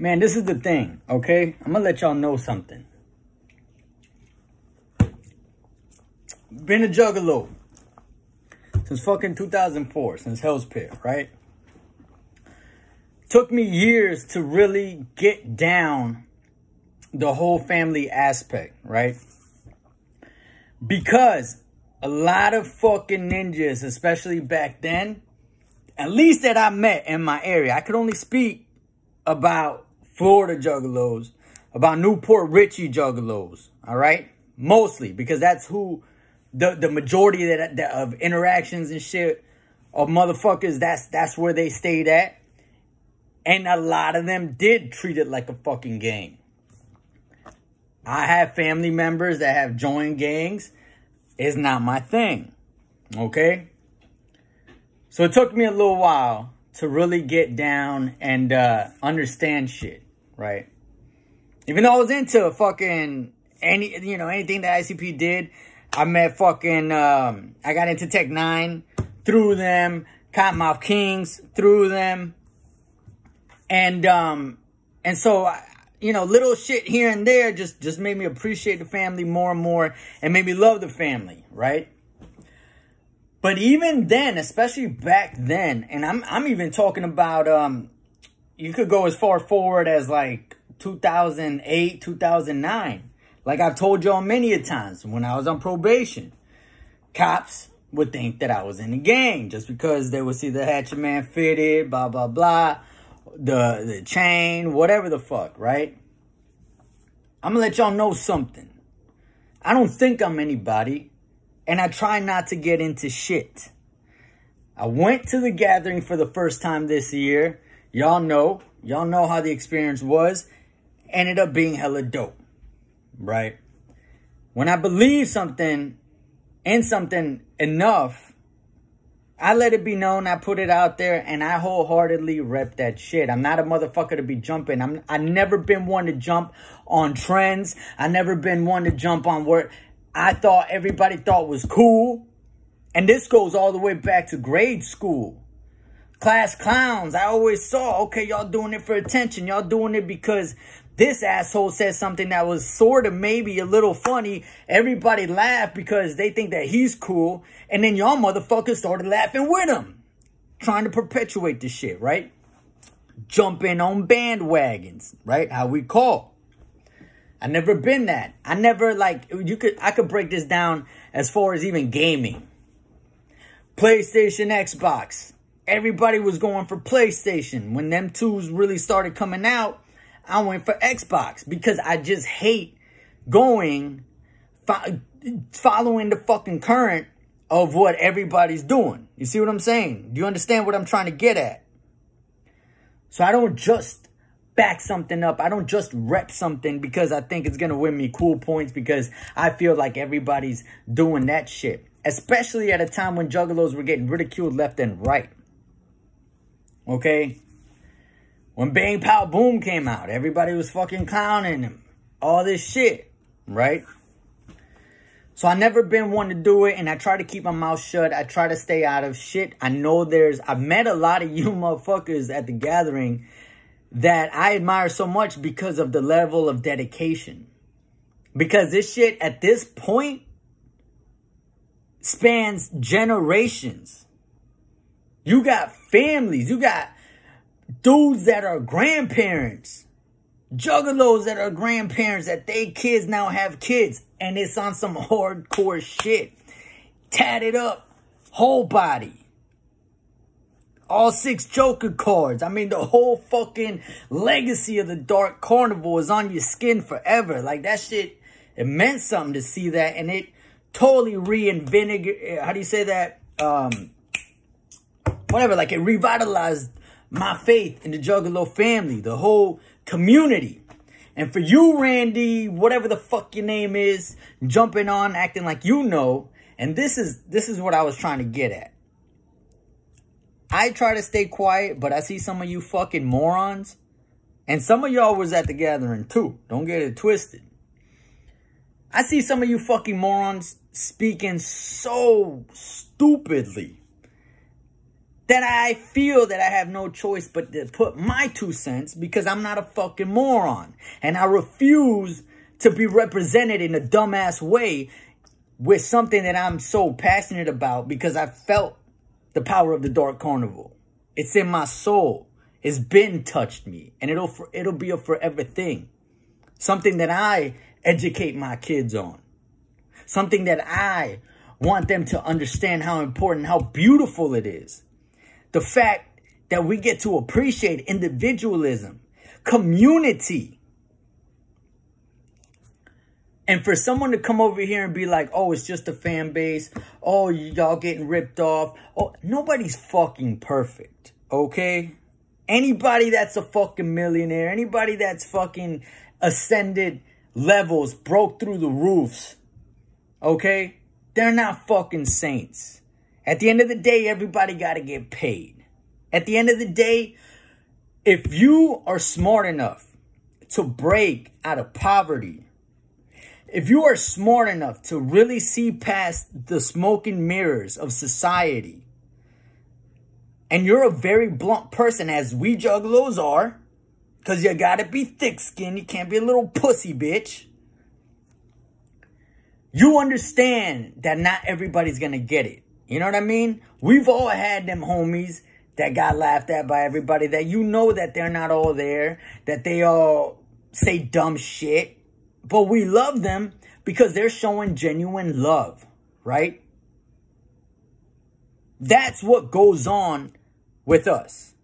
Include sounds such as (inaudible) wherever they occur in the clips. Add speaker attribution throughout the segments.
Speaker 1: Man, this is the thing, okay? I'm gonna let y'all know something. Been a juggalo since fucking 2004, since Hell's Pit, right? Took me years to really get down the whole family aspect, right? Because a lot of fucking ninjas, especially back then, at least that I met in my area, I could only speak about Florida juggalos, about New Port Richey juggalos, all right? Mostly, because that's who the the majority that of interactions and shit of motherfuckers that's that's where they stayed at. And a lot of them did treat it like a fucking game i have family members that have joined gangs. It's not my thing okay? So it took me a little while to really get down and uh understand shit right even though i was into fucking any you know anything that icp did I met fucking, um, I got into Tech N9ne through them, Cottonmouth Kings through them. And, um, and so, you know, little shit here and there just, just made me appreciate the family more and more and made me love the family, right? But even then, especially back then, and I'm, I'm even talking about, um, you could go as far forward as like 2008, 2009 like I've told y'all many a times, when I was on probation, cops would think that I was in the gang just because they would see the hatchet man fitted, blah, blah, blah, the, the chain, whatever the fuck, right? I'm gonna let y'all know something. I don't think I'm anybody, and I try not to get into shit. I went to the gathering for the first time this year. Y'all know. Y'all know how the experience was. Ended up being hella dope right? When I believe something in something enough, I let it be known, I put it out there, and I wholeheartedly rep that shit. I'm not a motherfucker to be jumping. I'm I never been one to jump on trends. I never been one to jump on what I thought everybody thought was cool. And this goes all the way back to grade school. Class clowns. I always saw, okay, y'all doing it for attention. Y'all doing it because this asshole said something that was sort of maybe a little funny. Everybody laughed because they think that he's cool. And then y'all motherfuckers started laughing with him. Trying to perpetuate this shit, right? Jumping on bandwagons, right? How we call. I never been that. I never like you could I could break this down as far as even gaming. PlayStation, Xbox. Everybody was going for PlayStation. When them twos really started coming out, I went for Xbox because I just hate going fo- following the fucking current of what everybody's doing. You see what I'm saying? Do you understand what I'm trying to get at? So I don't just back something up. I don't just rep something because I think it's going to win me cool points because I feel like everybody's doing that shit. Especially at a time when juggalos were getting ridiculed left and right. Okay? When Bang Pow Boom came out, everybody was fucking clowning him. All this shit, right? So I never been one to do it, and I try to keep my mouth shut. I try to stay out of shit. I know there's, I've met a lot of (laughs) you motherfuckers at the gathering that I admire so much because of the level of dedication. Because this shit at this point spans generations. You got families, you got dudes that are grandparents, juggalos that are grandparents, that they kids now have kids, and it's on some hardcore shit. Tatted up, whole body. All six Joker cards. I mean, the whole fucking legacy of the Dark Carnival is on your skin forever. Like, that shit, it meant something to see that, and it totally reinvented, how do you say that? Um, whatever, like, it revitalized my faith in the Juggalo family, the whole community. And for you, Randy, whatever the fuck your name is, jumping on, acting like you know, and this is this is what I was trying to get at. I try to stay quiet, but I see some of you fucking morons, and some of y'all was at the gathering too. Don't get it twisted. I see some of you fucking morons speaking so stupidly that I feel that I have no choice but to put my two cents because I'm not a fucking moron. And I refuse to be represented in a dumbass way with something that I'm so passionate about because I felt the power of the Dark Carnival. It's in my soul. It's been touched me and it'll it'll be a forever thing. Something that I educate my kids on. Something that I want them to understand how important, how beautiful it is. The fact that we get to appreciate individualism, community. And for someone to come over here and be like, oh, it's just a fan base. Oh, y'all getting ripped off. Oh, nobody's fucking perfect. Okay? Anybody that's a fucking millionaire, anybody that's fucking ascended levels, broke through the roofs, okay? They're not fucking saints. At the end of the day, everybody got to get paid. At the end of the day, if you are smart enough to break out of poverty, if you are smart enough to really see past the smoking mirrors of society, and you're a very blunt person, as we juggalos are, because you gotta be thick skinned, you can't be a little pussy bitch. You understand that not everybody's gonna get it. You know what I mean? We've all had them homies that got laughed at by everybody that you know that they're not all there, that they all say dumb shit, but we love them because they're showing genuine love, right? That's what goes on with us.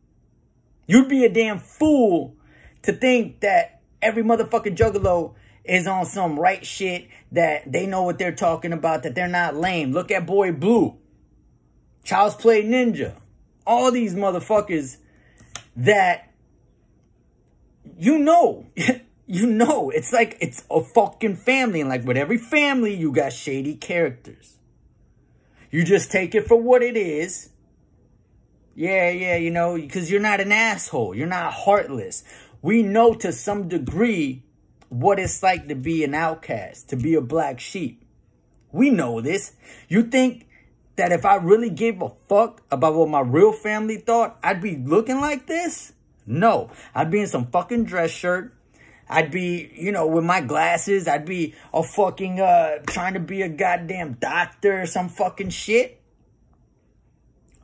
Speaker 1: You'd be a damn fool to think that every motherfucking juggalo is on some right shit, that they know what they're talking about, that they're not lame. Look at Boy Blue, Child's Play Ninja, all these motherfuckers that you know, (laughs) you know, it's like it's a fucking family. And like with every family, you got shady characters. You just take it for what it is. Yeah, yeah, you know, because you're not an asshole. You're not heartless. We know to some degree what it's like to be an outcast, to be a black sheep. We know this. You think that if I really gave a fuck about what my real family thought, I'd be looking like this? No. I'd be in some fucking dress shirt. I'd be, you know, with my glasses. I'd be a fucking, uh, trying to be a goddamn doctor or some fucking shit.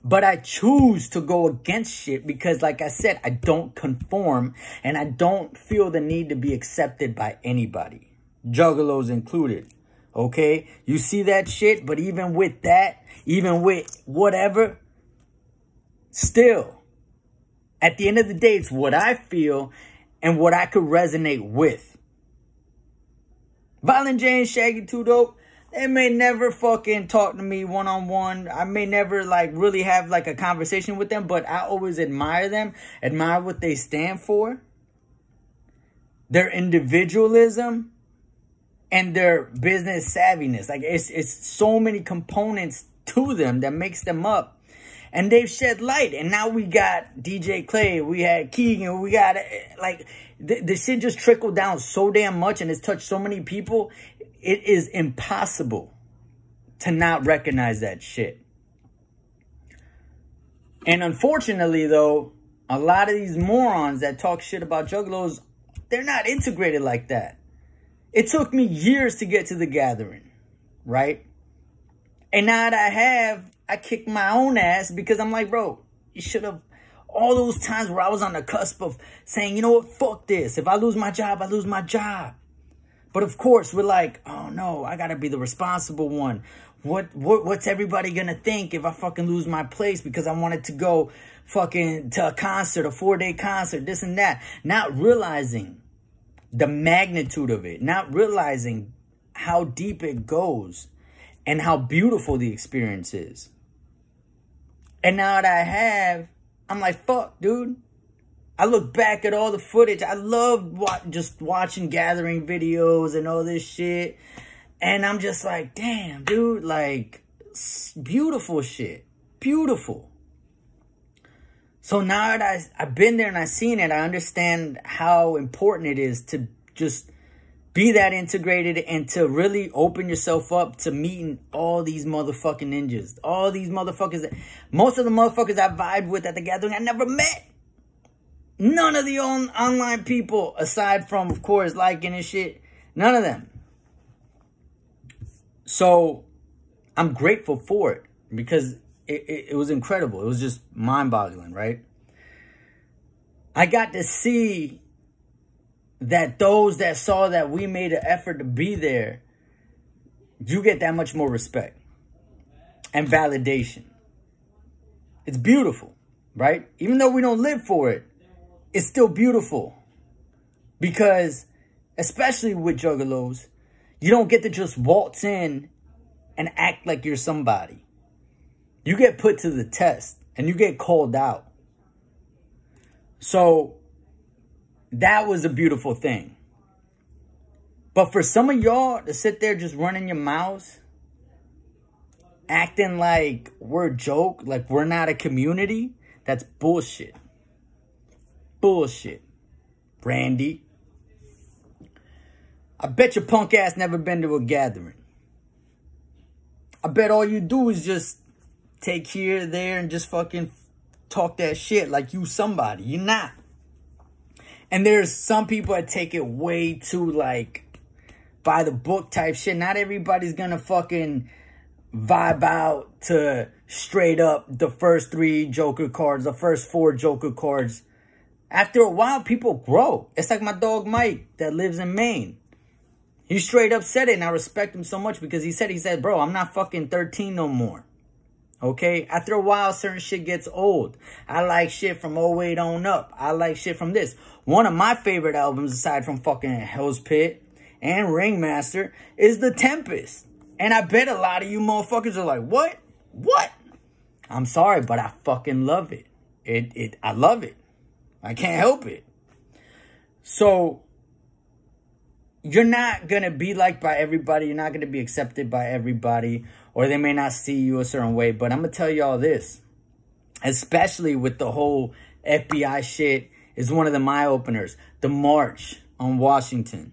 Speaker 1: But I choose to go against shit because, like I said, I don't conform and I don't feel the need to be accepted by anybody, juggalos included. Okay? You see that shit, but even with that, even with whatever, still, at the end of the day, it's what I feel and what I could resonate with. Violent J and Shaggy 2 Dope, they may never fucking talk to me one on one. I may never like really have like a conversation with them, but I always admire them, admire what they stand for, their individualism, and their business savviness. Like it's it's so many components to them that makes them up. And they've shed light. And now we got DJ Clay, we had Keegan, we got eh, like the, the shit just trickled down so damn much and it's touched so many people it is impossible to not recognize that shit. And unfortunately, though, a lot of these morons that talk shit about juggalos, they're not integrated like that. It took me years to get to the gathering, right? And now that I have, I kick my own ass because I'm like, bro, you should have, all those times where I was on the cusp of saying, you know what, fuck this. If I lose my job, I lose my job. But of course, we're like, oh no, I gotta be the responsible one. What, what what's everybody gonna think if I fucking lose my place because I wanted to go fucking to a concert, a four day concert, this and that. Not realizing the magnitude of it, not realizing how deep it goes and how beautiful the experience is. And now that I have, I'm like, fuck, dude. I look back at all the footage. I love what just watching gathering videos and all this shit. And I'm just like, damn, dude, like, beautiful shit. Beautiful. So now that I, I've been there and I've seen it, I understand how important it is to just be that integrated and to really open yourself up to meeting all these motherfucking ninjas. All these motherfuckers. That, most of the motherfuckers I vibed with at the gathering I never met. None of the on, online people, aside from, of course, liking and shit. None of them. So, I'm grateful for it because it, it, it was incredible. It was just mind-boggling, right? I got to see that those that saw that we made an effort to be there, you get that much more respect and validation. It's beautiful, right? Even though we don't live for it, it's still beautiful. Because, especially with juggalos, you don't get to just waltz in and act like you're somebody. You get put to the test and you get called out. So, that was a beautiful thing. But for some of y'all to sit there just running your mouths, acting like we're a joke, like we're not a community, that's bullshit. Bullshit. Randy. I bet your punk ass never been to a gathering. I bet all you do is just take here, there, and just fucking talk that shit like you somebody. You're not. And there's some people that take it way too like by the book type shit. Not everybody's gonna fucking vibe out to straight up the first three Joker cards, the first four Joker cards. After a while, people grow. It's like my dog Mike that lives in Maine. He straight up said it, and I respect him so much because he said, he said, bro, I'm not fucking 13 no more. Okay? After a while, certain shit gets old. I like shit from 08 on up. I like shit from this. One of my favorite albums, aside from fucking Hell's Pit and Ringmaster, is The Tempest. And I bet a lot of you motherfuckers are like, what? What? I'm sorry, but I fucking love it. It, it, I love it. I can't help it. So, you're not going to be liked by everybody. You're not going to be accepted by everybody. Or they may not see you a certain way. But I'm going to tell y'all this. Especially with the whole FBI shit is one of the my openers. The March on Washington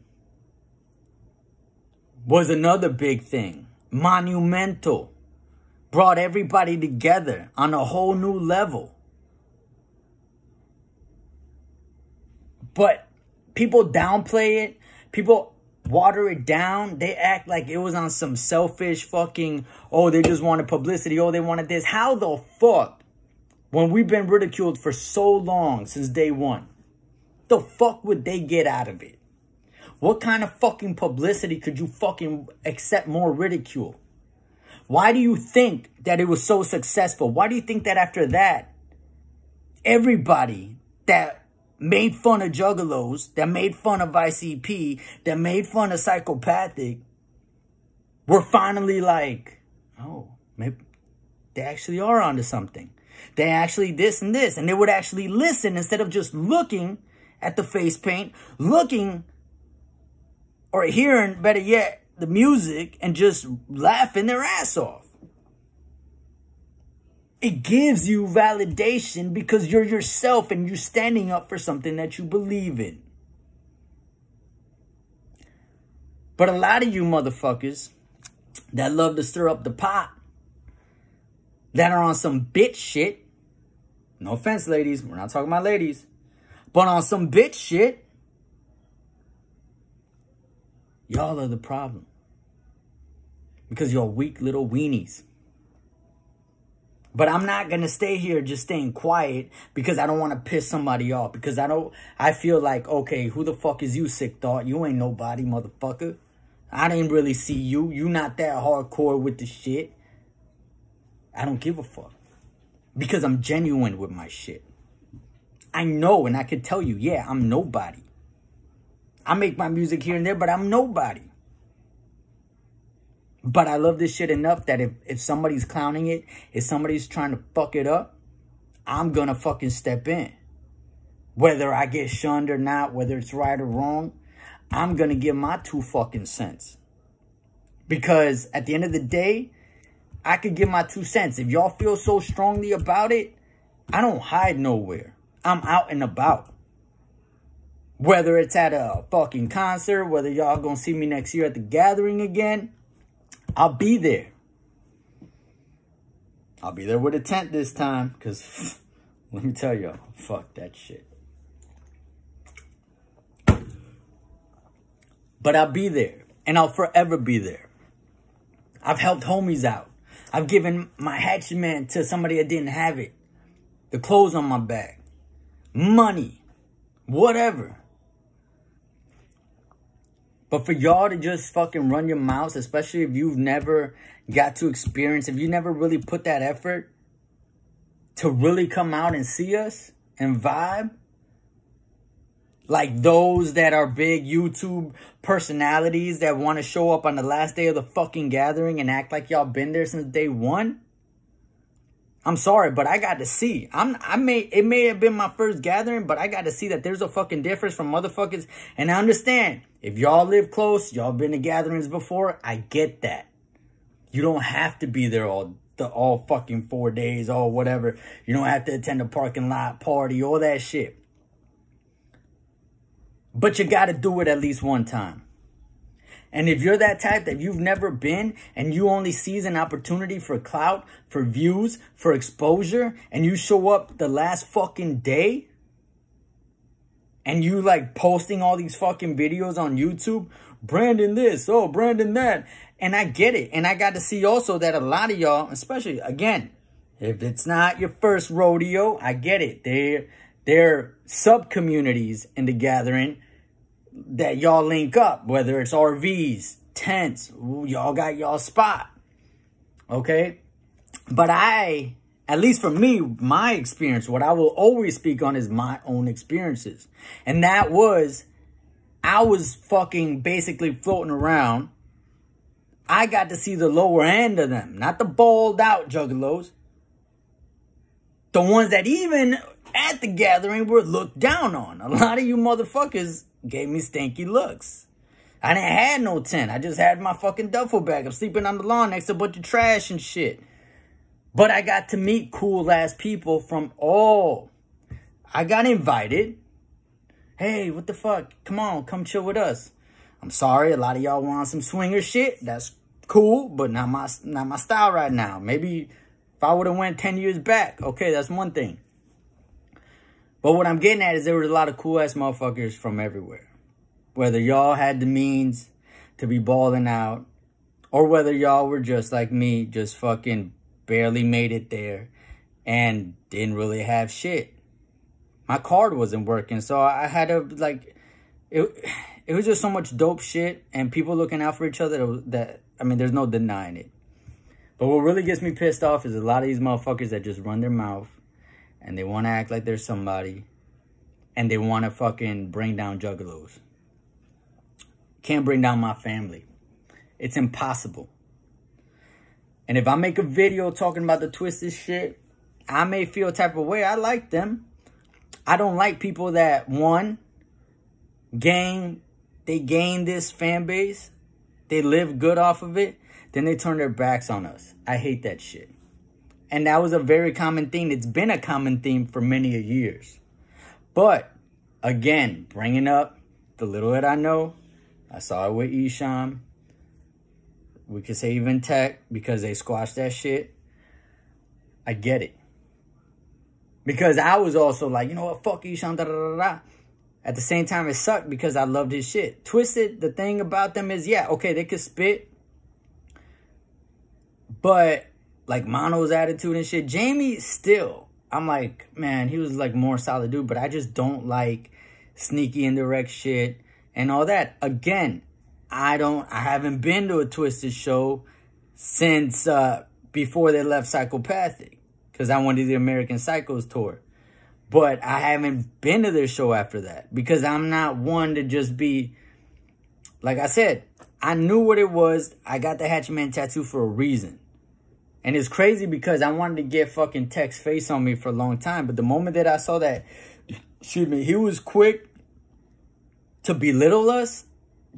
Speaker 1: was another big thing. Monumental. Brought everybody together on a whole new level. But people downplay it. People water it down. They act like it was on some selfish fucking, oh, they just wanted publicity. Oh, they wanted this. How the fuck when we've been ridiculed for so long since day one. The fuck would they get out of it? What kind of fucking publicity could you fucking accept more ridicule? Why do you think that it was so successful? Why do you think that after that, everybody that made fun of juggalos, that made fun of ICP, that made fun of psychopathic, were finally like, oh, maybe they actually are onto something. They actually this and this. And they would actually listen instead of just looking at the face paint, looking or hearing, better yet, the music and just laughing their ass off. It gives you validation because you're yourself and you're standing up for something that you believe in. But a lot of you motherfuckers that love to stir up the pot that are on some bitch shit. No offense, ladies. We're not talking about ladies. But on some bitch shit, y'all are the problem. Because you're weak little weenies. But I'm not going to stay here just staying quiet because I don't want to piss somebody off. Because I don't, I feel like, okay, who the fuck is you, sick thought? You ain't nobody, motherfucker. I didn't really see you. You not that hardcore with the shit. I don't give a fuck. Because I'm genuine with my shit. I know and I can tell you, yeah, I'm nobody. I make my music here and there, but I'm nobody. But I love this shit enough that if, if somebody's clowning it, if somebody's trying to fuck it up, I'm gonna fucking step in. Whether I get shunned or not, whether it's right or wrong, I'm gonna give my two fucking cents. Because at the end of the day, I could give my two cents. If y'all feel so strongly about it, I don't hide nowhere. I'm out and about. Whether it's at a fucking concert, whether y'all gonna see me next year at the gathering again, I'll be there. I'll be there with a tent this time, because (laughs) let me tell y'all, fuck that shit. But I'll be there, and I'll forever be there. I've helped homies out. I've given my hatchet man to somebody that didn't have it. The clothes on my back. Money. Whatever. But for y'all to just fucking run your mouths, especially if you've never got to experience, if you never really put that effort to really come out and see us and vibe, like those that are big YouTube personalities that want to show up on the last day of the fucking gathering and act like y'all been there since day one. I'm sorry, but I got to see. I'm I may it may have been my first gathering, but I got to see that there's a fucking difference from motherfuckers. And I understand if y'all live close, y'all been to gatherings before. I get that. You don't have to be there all the all fucking four days or whatever. You don't have to attend a parking lot party, all that shit. But you got to do it at least one time. And if you're that type that you've never been and you only seize an opportunity for clout, for views, for exposure, and you show up the last fucking day and you like posting all these fucking videos on YouTube, Brandon this, oh, Brandon that. And I get it. And I got to see also that a lot of y'all, especially again, if it's not your first rodeo, I get it. They're, they're sub communities in the gathering that y'all link up, whether it's RVs, tents, y'all got y'all spot. Okay? But I, at least for me, my experience, what I will always speak on is my own experiences. And that was, I was fucking basically floating around. I got to see the lower end of them, not the balled out juggalos. The ones that even at the gathering were looked down on. A lot of you motherfuckers gave me stinky looks. I didn't have no tent. I just had my fucking duffel bag. I'm sleeping on the lawn next to a bunch of trash and shit. But I got to meet cool ass people from all. I got invited. Hey, what the fuck? Come on, come chill with us. I'm sorry, a lot of y'all want some swinger shit. That's cool, but not my not my style right now. Maybe if I would have went 10 years back, okay, that's one thing. But what I'm getting at is there was a lot of cool ass motherfuckers from everywhere. Whether y'all had the means to be balling out, or whether y'all were just like me, just fucking barely made it there and didn't really have shit. My card wasn't working, so I had to like it. It was just so much dope shit and people looking out for each other that I mean, there's no denying it. But what really gets me pissed off is a lot of these motherfuckers that just run their mouth and they want to act like they're somebody and they want to fucking bring down juggalos. Can't bring down my family. It's impossible. And if I make a video talking about the Twiztid shit, I may feel type of way. I like them. I don't like people that, one, gain, they gain this fan base. They live good off of it. Then they turn their backs on us. I hate that shit. And that was a very common theme. It's been a common theme for many years. But again, bringing up the little that I know, I saw it with Esham. We could say even Tech because they squashed that shit. I get it. Because I was also like, you know what, fuck Esham, da da da da. At the same time, it sucked because I loved his shit. Twiztid, the thing about them is, yeah, okay, they could spit. But like Mono's attitude and shit. Jamie still, I'm like, man, he was like more solid dude, but I just don't like sneaky indirect shit and all that. Again, I don't, I haven't been to a Twiztid show since uh, before they left Psychopathic because I went to the American Psychos tour. But I haven't been to their show after that because I'm not one to just be, like I said, I knew what it was. I got the Hatchman tattoo for a reason. And it's crazy because I wanted to get fucking Tech's face on me for a long time. But the moment that I saw that, excuse me, he was quick to belittle us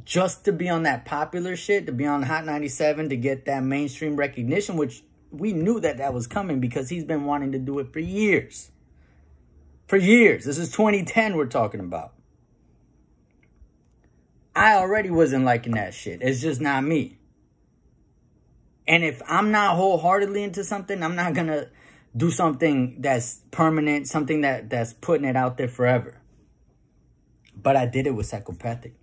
Speaker 1: just to be on that popular shit, to be on Hot 97, to get that mainstream recognition, which we knew that that was coming because he's been wanting to do it for years. For years. This is 2010 we're talking about. I already wasn't liking that shit. It's just not me. And if I'm not wholeheartedly into something, I'm not gonna do something that's permanent, something that that's putting it out there forever. But I did it with psychopathic.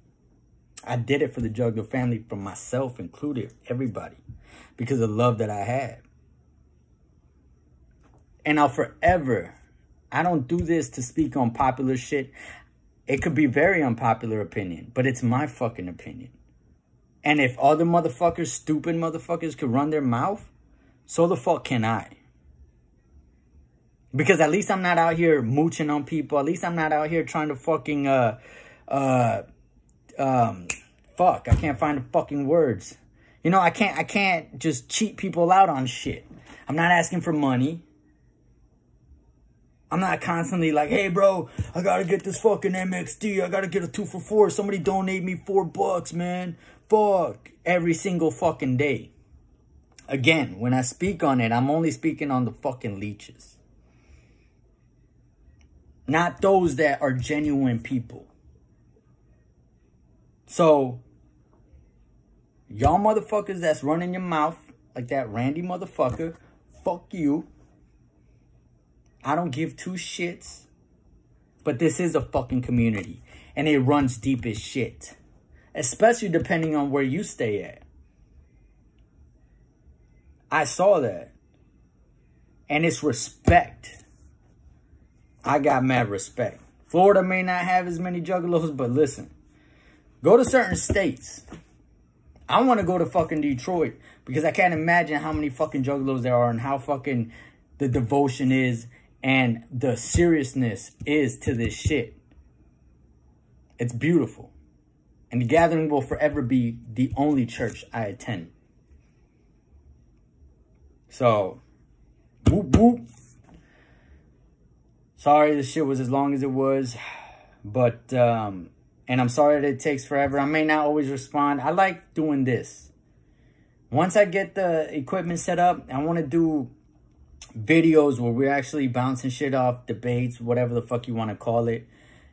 Speaker 1: I did it for the juggalo family, for myself included, everybody, because of the love that I had. And I'll forever, I don't do this to speak on popular shit. It could be very unpopular opinion, but it's my fucking opinion. And if other motherfuckers, stupid motherfuckers, could run their mouth, so the fuck can I. Because at least I'm not out here mooching on people. At least I'm not out here trying to fucking, uh, uh, um, fuck, I can't find the fucking words. You know, I can't, I can't just cheat people out on shit. I'm not asking for money. I'm not constantly like, hey, bro, I gotta get this fucking MXD. I gotta get a two for four. Somebody donate me four bucks, man. Fuck. Every single fucking day. Again, when I speak on it, I'm only speaking on the fucking leeches. Not those that are genuine people. So, y'all motherfuckers that's running your mouth like that Randy motherfucker, fuck you. I don't give two shits. But this is a fucking community. And it runs deep as shit. Especially depending on where you stay at. I saw that. And it's respect. I got mad respect. Florida may not have as many juggalos, but listen. Go to certain states. I want to go to fucking Detroit because I can't imagine how many fucking juggalos there are and how fucking the devotion is and the seriousness is to this shit. It's beautiful. And the gathering will forever be the only church I attend. So, whoop whoop. Sorry this shit was as long as it was. (sighs) But, um, and I'm sorry that it takes forever. I may not always respond. I like doing this. Once I get the equipment set up, I want to do videos where we're actually bouncing shit off, debates, whatever the fuck you want to call it.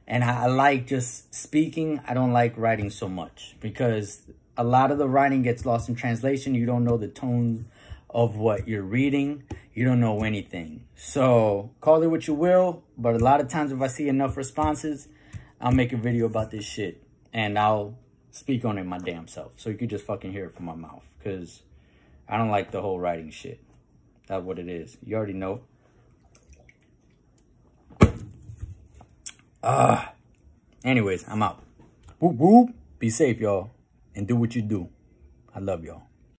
Speaker 1: And I, I like just speaking. I don't like writing so much because a lot of the writing gets lost in translation. You don't know the tone of what you're reading. You don't know anything. So call it what you will. But a lot of times if I see enough responses, I'll make a video about this shit. And I'll speak on it my damn self. So you could just fucking hear it from my mouth. Because I don't like the whole writing shit. That's what it is. You already know. Ah. Uh, anyways, I'm out. Whoop whoop. Be safe, y'all. And do what you do. I love y'all.